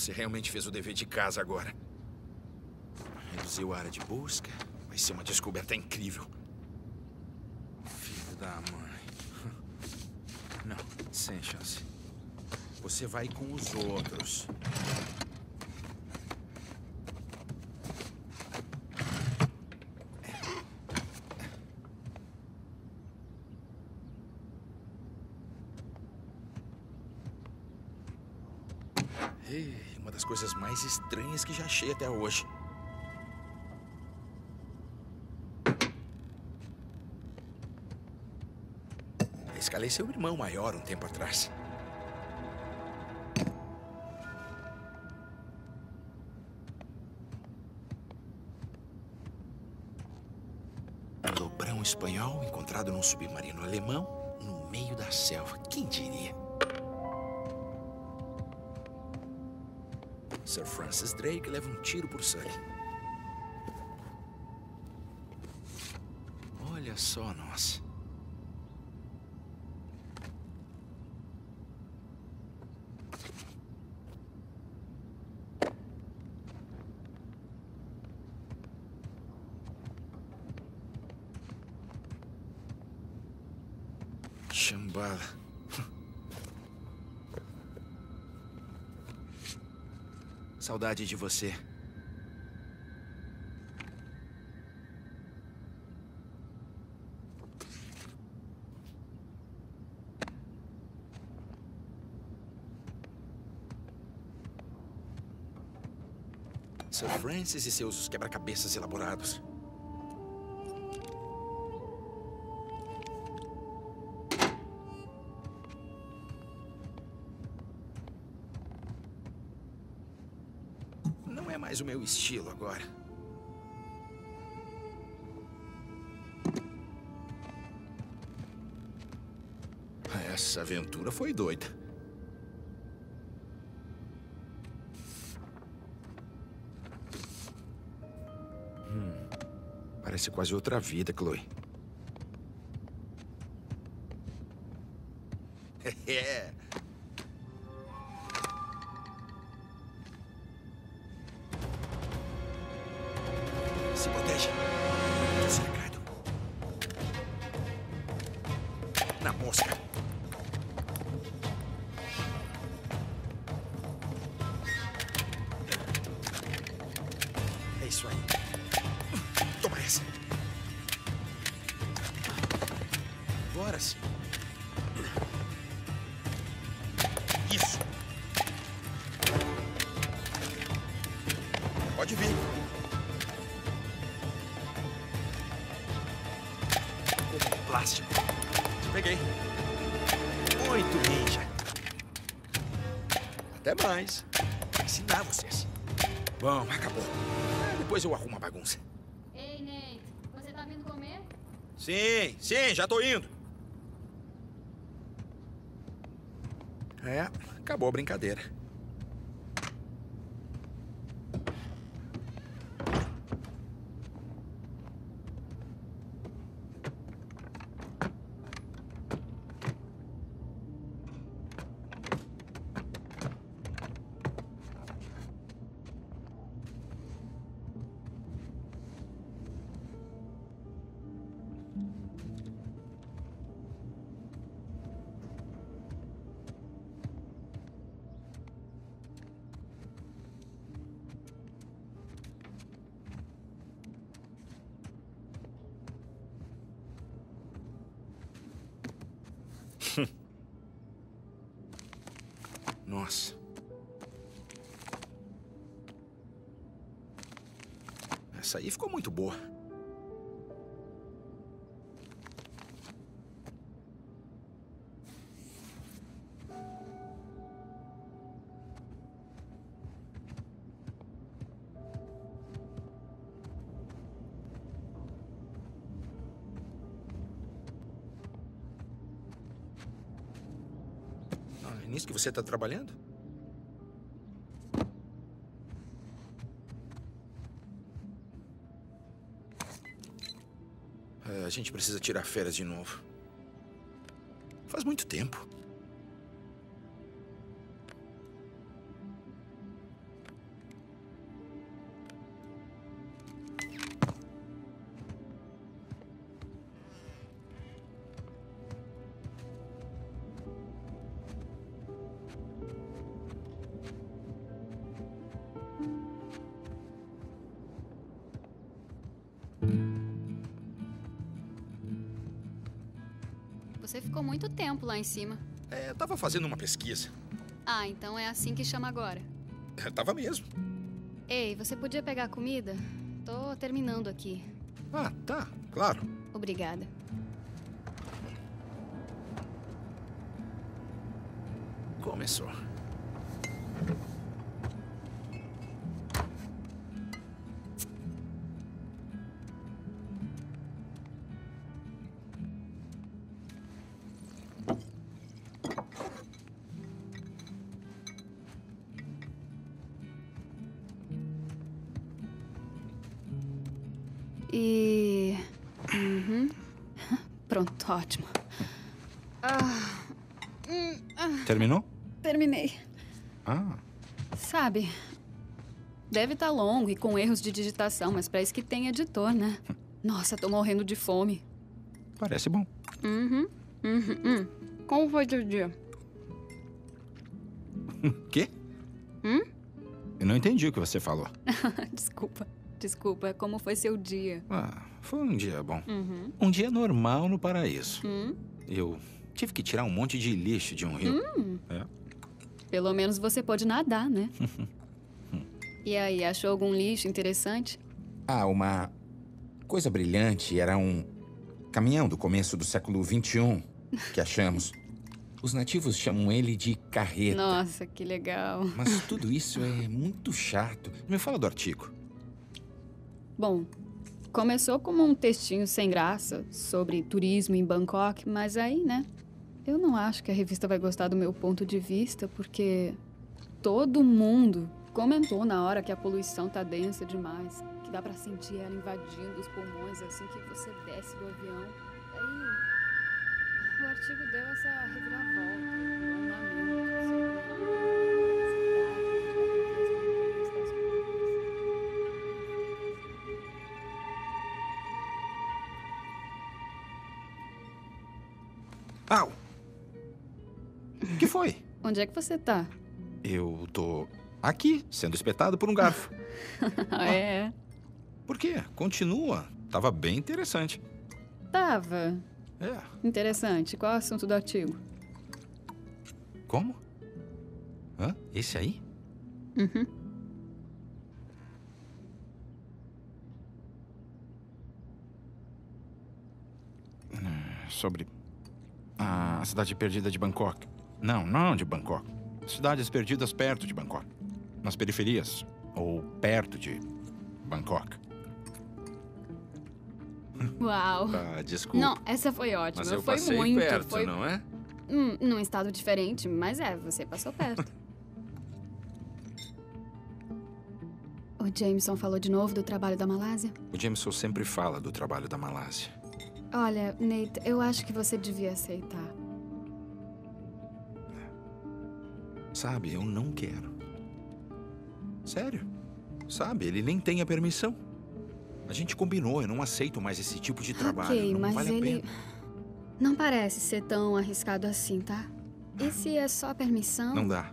Você realmente fez o dever de casa agora. Reduziu a área de busca. Vai ser uma descoberta incrível. Filho da mãe. Não, sem chance. Você vai com os outros. Ei, uma das coisas mais estranhas que já achei até hoje. Escalei seu irmão maior um tempo atrás. Um espanhol encontrado num submarino alemão no meio da selva. Quem diria? Sir Francis Drake leva um tiro por sangue. Olha só nós. Chambala. Saudade de você. Sir Francis e seus quebra-cabeças elaborados. O meu estilo agora. Essa aventura foi doida. Hum, parece quase outra vida, Chloe. É. isso aí. Toma essa. Agora sim. Isso. Pode vir. Plástico. Peguei. Muito ninja. Até mais. Vou ensinar vocês. Bom, acabou. Depois eu arrumo a bagunça. Ei, Nate, você tá vindo comer? Sim, sim, já tô indo. É, acabou a brincadeira. Nossa. Essa aí ficou muito boa. Você está trabalhando? É, a gente precisa tirar férias de novo. Faz muito tempo. Muito tempo lá em cima. É, tava fazendo uma pesquisa. Ah, então é assim que chama agora. É, tava mesmo. Ei, você podia pegar comida? Tô terminando aqui. Ah, tá, claro. Obrigada. Começou. Uhum. Pronto, ótimo. Terminou? terminei. Ah, Sabe, deve estar longo e com erros de digitação, mas isso que tem editor, né? Nossa, tô morrendo de fome. parece bom. Uhum. Uhum. Hum. Como foi teu dia? Quê? Hum? Eu não entendi o que você falou. desculpa. Desculpa, como foi seu dia? Ah, foi um dia bom. Uhum. Um dia normal no paraíso. Hum? Eu tive que tirar um monte de lixo de um rio. É. Pelo menos você pode nadar, né? e aí, achou algum lixo interessante? Ah, uma coisa brilhante era um caminhão do começo do século XXI que achamos. Os nativos chamam ele de carreta. Nossa, que legal. Mas tudo isso é muito chato. Me fala do artigo. Bom, começou como um textinho sem graça sobre turismo em Bangkok, mas aí, né? Eu não acho que a revista vai gostar do meu ponto de vista, porque todo mundo comentou na hora que a poluição tá densa demais, que dá pra sentir ela invadindo os pulmões assim que você desce do avião. Aí o artigo deu essa Au! O que foi? Onde é que você tá? Eu tô aqui, sendo espetado por um garfo. Ah, é. Por quê? Continua. Tava bem interessante. Tava. É. Interessante. Qual é o assunto do artigo? Como? Hã? Esse aí? Uhum. Sobre a cidade perdida de Bangkok. Não, não de Bangkok. Cidades perdidas perto de Bangkok. Nas periferias. Ou perto de Bangkok. Uau. Ah, desculpa. Não, essa foi ótima. Mas eu foi passei muito. perto, foi não é? Hum, num estado diferente, mas é, você passou perto. o Jameson falou de novo do trabalho da Malásia? O Jameson sempre fala do trabalho da Malásia. Olha, Nate, eu acho que você devia aceitar. Sabe, eu não quero. Sério. Sabe, ele nem tem a permissão. A gente combinou, eu não aceito mais esse tipo de trabalho. ok, não mas vale a ele. pena. Não parece ser tão arriscado assim, tá? E se é só permissão? Não dá.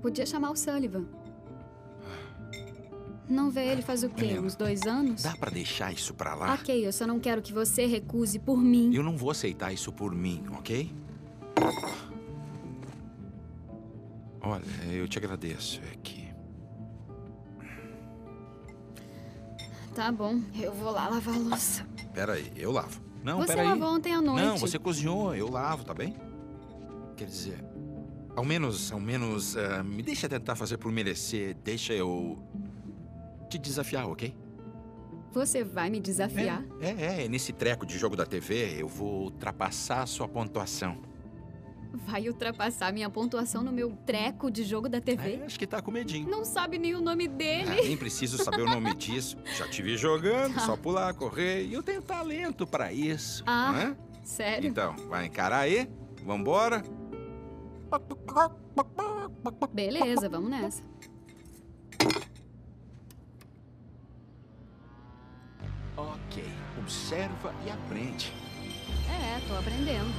Podia chamar o Sullivan. Não vê ele faz o quê? Helena, Uns dois anos? Dá pra deixar isso pra lá? Ok, eu só não quero que você recuse por mim. Eu não vou aceitar isso por mim, ok? Olha, eu te agradeço. É que. Tá bom, eu vou lá lavar a louça. Pera aí, eu lavo. Não, você pera aí. lavou ontem à noite. Não, você cozinhou, eu lavo, tá bem? Quer dizer, ao menos, ao menos, ah, me deixa tentar fazer por merecer. Deixa eu te desafiar, ok? Você vai me desafiar? É, é, é. Nesse treco de jogo da TV, eu vou ultrapassar a sua pontuação. Vai ultrapassar minha pontuação no meu treco de jogo da TV? É, acho que tá com medinho. Não sabe nem o nome Ah, dele. nem preciso saber o nome disso. Já te vi jogando, só pular, correr. E eu tenho talento pra isso. Ah. né? Sério? Então, vai encarar aí? Vambora? Beleza, vamos nessa. Ok, observa e aprende. É, tô aprendendo.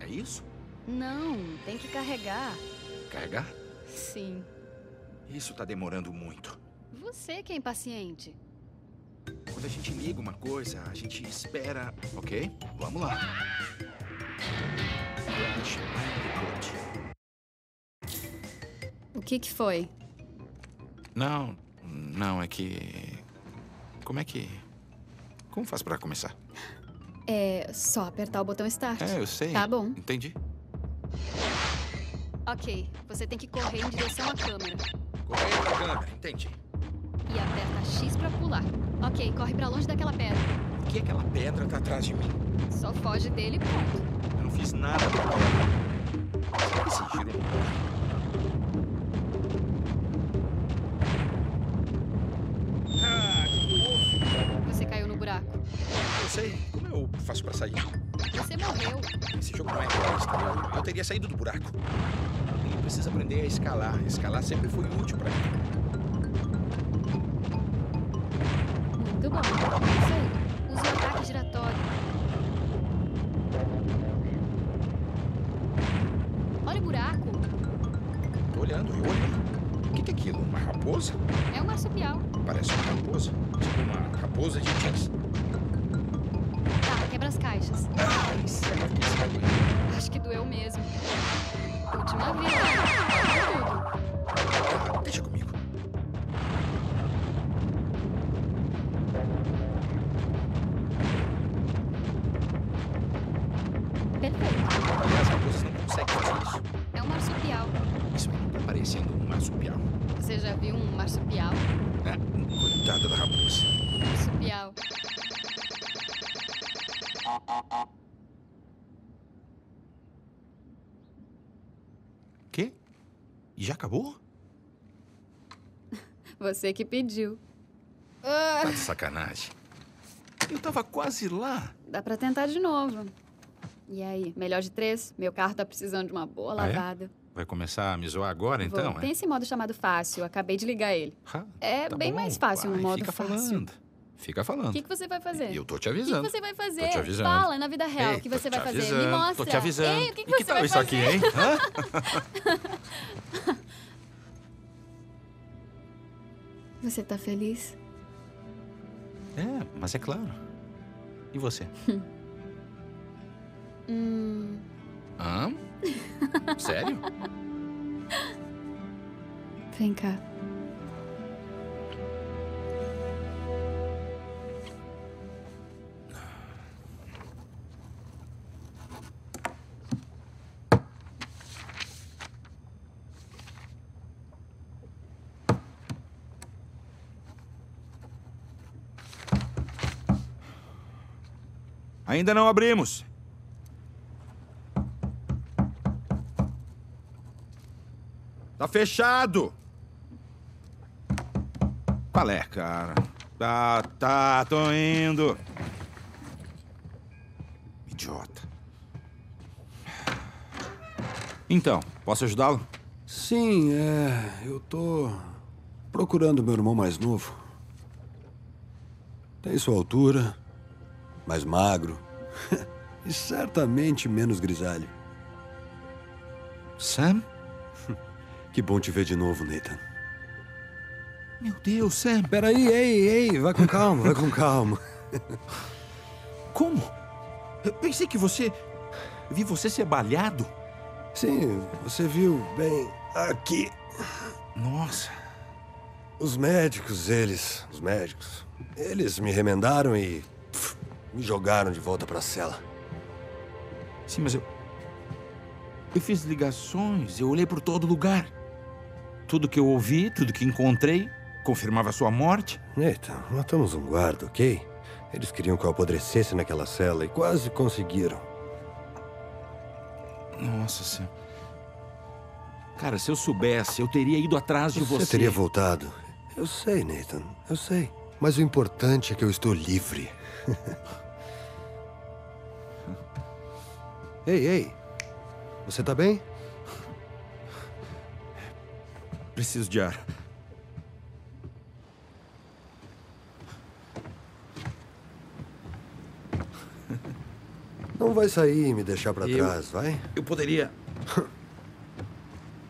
É isso? Não, tem que carregar. Carregar? Sim. Isso tá demorando muito. Você que é impaciente. Quando a gente liga uma coisa, a gente espera. Ok? Vamos lá. O que que foi? Não, não, é que. Como é que. Como faz pra começar? É só apertar o botão Start. É, eu sei. Tá bom. Entendi. Ok, você tem que correr em direção à câmera. Correio pra câmera, entendi. E aperta X pra pular. Ok, corre pra longe daquela pedra. Por que aquela pedra tá atrás de mim? Só foge dele e pronto. Eu não fiz nada pra esse giro não faço pra sair? Você morreu. Esse jogo não é realista. Eu, eu teria saído do buraco. Ele precisa aprender a escalar. Escalar sempre foi útil pra mim. Muito bom. Isso aí. Use o ataque giratório. Olha o buraco. Tô olhando, eu olhando. O que é aquilo? Uma raposa? É um marsupial. Parece uma raposa. Tipo uma raposa de jeans. Acho que doeu mesmo. Última vez. E já acabou? Você que pediu. Tá de sacanagem. Eu tava quase lá. Dá pra tentar de novo. E aí, melhor de três? Meu carro tá precisando de uma boa Ah, é? lavada. Vai começar a me zoar agora, então? Vou. Tem esse modo chamado fácil. Acabei de ligar ele. Ah, É tá bem bom. mais fácil no Vai, modo fica fácil. falando. Fica O falando. que, que você vai fazer? Eu tô te O que, que avisando. você vai fazer? Tô te avisando. Fala na vida real. O que você vai fazer? Me avisando, mostra. Tô te avisando. Ei, o que, que e que você tal vai isso fazer? aqui, hein? Você tá feliz? É, mas é claro. E você? Hum. Hã? Sério? Vem cá. Ainda não abrimos. Tá fechado. Qual é, cara? Tá, tá, tô indo. Idiota. Então, posso ajudá-lo? Sim, é. Eu tô procurando meu irmão mais novo. Tem sua altura, mais magro e certamente menos grisalho. Sam? Que bom te ver de novo, Nathan. Meu Deus, Sam. Peraí, ei, ei, vai com calma, vai com calma. Como? Eu pensei que você. Vi você ser balhado. Sim, você viu bem aqui. Nossa. Os médicos, eles, os médicos, eles me remendaram e me jogaram de volta pra cela. Sim, mas eu. Eu fiz ligações, eu olhei por todo lugar. Tudo que eu ouvi, tudo que encontrei, confirmava sua morte. Nathan, matamos um guarda, ok? Eles queriam que eu apodrecesse naquela cela e quase conseguiram. Nossa, Sam. Cara, se eu soubesse, eu teria ido atrás de você. Você teria voltado. Eu sei, Nathan, eu sei. Mas o importante é que eu estou livre. ei, ei. Você tá bem? Preciso de ar. Não vai sair e me deixar Eu- trás, vai? Eu poderia.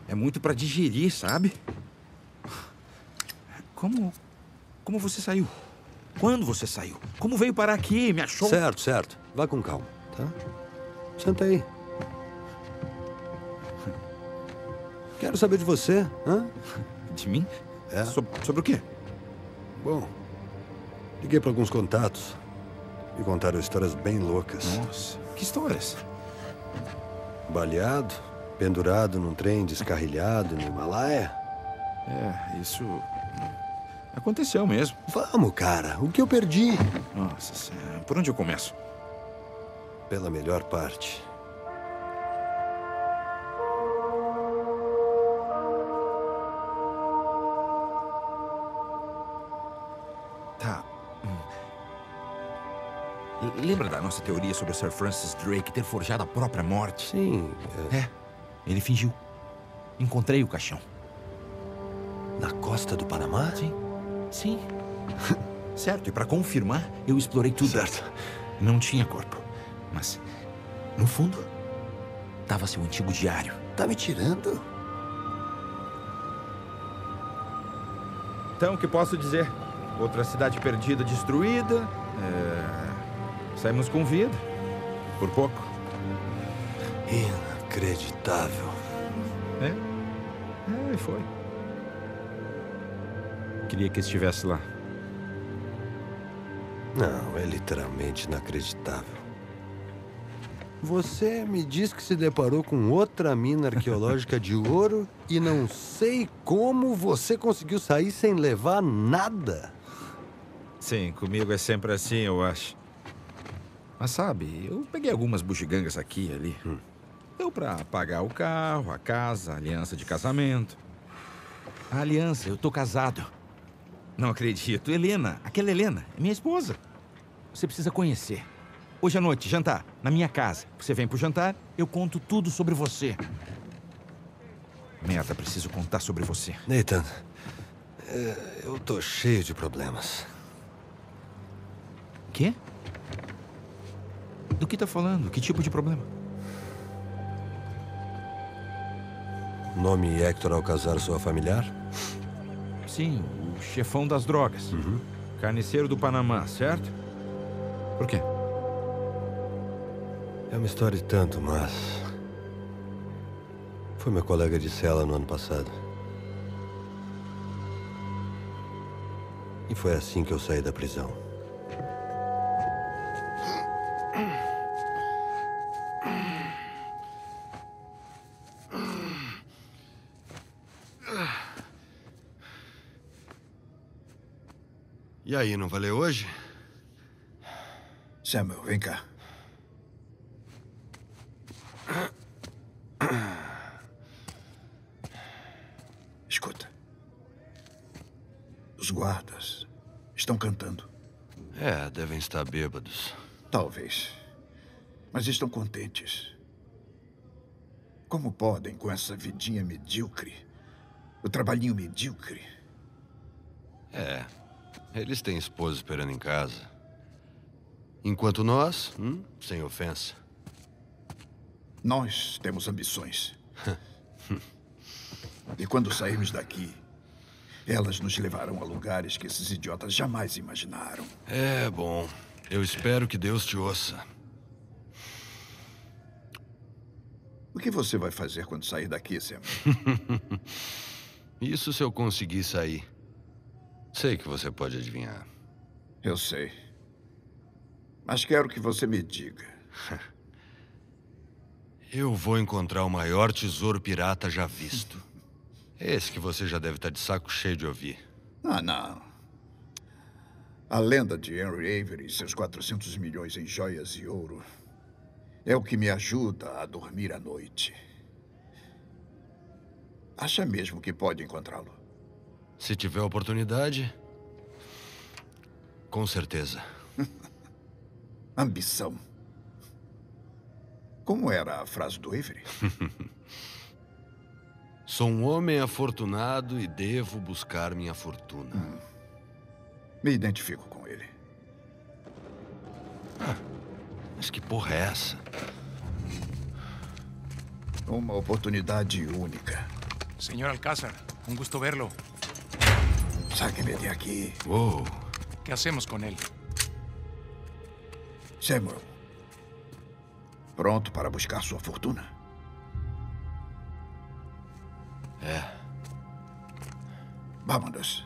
É muito pra digerir, sabe? Como. Como você saiu? Quando você saiu? Como veio parar aqui? Me achou? Certo, certo. Vá com calma, tá? Senta aí. Quero saber de você, hã? De mim? É. So- sobre o quê? Bom, liguei para alguns contatos. Me contaram histórias bem loucas. Nossa, que histórias? Baleado, pendurado num trem descarrilhado no Himalaia. É, isso. Aconteceu mesmo. Vamos, cara. O que eu perdi? Nossa senhora. Por onde eu começo? Pela melhor parte. Tá. Hum. Lembra da nossa teoria sobre o Sir Francis Drake ter forjado a própria morte? Sim, é, É, ele fingiu. Encontrei o caixão. na costa do Panamá? Sim. Sim. certo, e para confirmar, eu explorei tudo. Certo. Não tinha corpo. Mas, no fundo, tava seu antigo diário. Tá me tirando? Então, o que posso dizer? Outra cidade perdida, destruída. É... Saímos com vida. Por pouco. Inacreditável. É? É, foi. Queria que estivesse lá. Não, é literalmente inacreditável. Você me diz que se deparou com outra mina arqueológica de ouro e não sei como você conseguiu sair sem levar nada. Sim, comigo é sempre assim, eu acho. Mas sabe, eu peguei algumas bugigangas aqui e ali. Deu pra pagar o carro, a casa, a aliança de casamento. A aliança, eu tô casado. Não acredito. Helena, aquela Helena, é minha esposa. Você precisa conhecer. Hoje à noite, jantar, na minha casa. Você vem pro jantar, eu conto tudo sobre você. Merda, preciso contar sobre você. Nathan, é, eu tô cheio de problemas. Quê? Do que tá falando? Que tipo de problema? Nome Hector Alcazar, sua familiar? Sim, o chefão das drogas. Carniceiro do Panamá, certo? Por quê? É uma história e tanto, mas. Foi meu colega de cela no ano passado. E foi assim que eu saí da prisão. E aí, não valeu hoje? Samuel, vem cá. Escuta. Os guardas estão cantando. É, devem estar bêbados. Talvez. Mas estão contentes. Como podem com essa vidinha medíocre? O trabalhinho medíocre? É, eles têm esposa esperando em casa. Enquanto nós, hum, sem ofensa. Nós temos ambições. e quando sairmos daqui, elas nos levarão a lugares que esses idiotas jamais imaginaram. É, bom. Eu espero que Deus te ouça. O que você vai fazer quando sair daqui, Sam? Isso se eu conseguir sair. Sei que você pode adivinhar. Eu sei. Mas quero que você me diga. Eu vou encontrar o maior tesouro pirata já visto. Esse que você já deve estar de saco cheio de ouvir. Ah, não. A lenda de Henry Avery e seus 400 milhões em joias e ouro é o que me ajuda a dormir à noite. Acha mesmo que pode encontrá-lo? Se tiver oportunidade, com certeza. Ambição. Como era a frase do Avery? Sou um homem afortunado e devo buscar minha fortuna. Me identifico com ele. Mas que porra é essa? Uma oportunidade única. Señor Alcázar, un gusto verlo. Saque-me de aqui. Uou, ¿Qué hacemos con él? Samuel. Pronto para buscar sua fortuna? É. Vámonos.